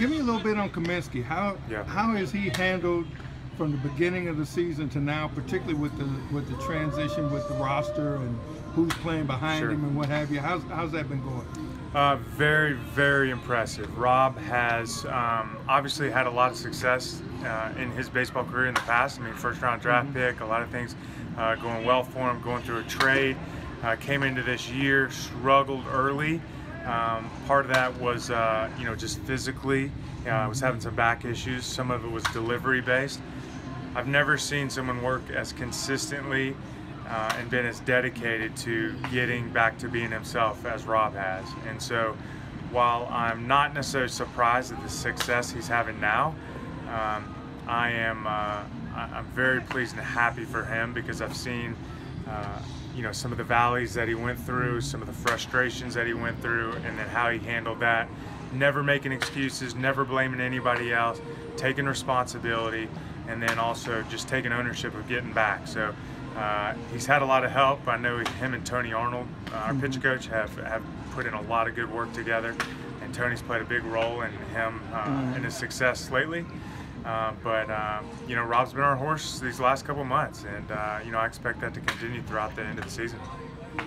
give me a little bit on Kaminsky. How Yeah. how is he handled from the beginning of the season to now, particularly with the with the transition with the roster and who's playing behind Sure. him and what have you? How's how's that been going? Uh, very, very impressive. Rob has um, obviously had a lot of success uh, in his baseball career in the past. I mean, first round draft pick, a lot of things uh, going well for him, going through a trade. Uh, came into this year, struggled early. Um, part of that was, uh, you know, just physically. Uh, was having some back issues. Some of it was delivery based. I've never seen someone work as consistently uh, and been as dedicated to getting back to being himself as Rob has. And so, while I'm not necessarily surprised at the success he's having now, um, I am uh, I- I'm very pleased and happy for him because I've seen. You know some of the valleys that he went through, some of the frustrations that he went through, and then how he handled that. Never making excuses, never blaming anybody else, taking responsibility, and then also just taking ownership of getting back. So uh, he's had a lot of help. I know him and Tony Arnold, uh, our pitch coach, have, have put in a lot of good work together, and Tony's played a big role in him uh, in his success lately. Uh, but uh, you know, Rob's been our horse these last couple months, and uh, you know, I expect that to continue throughout the end of the season.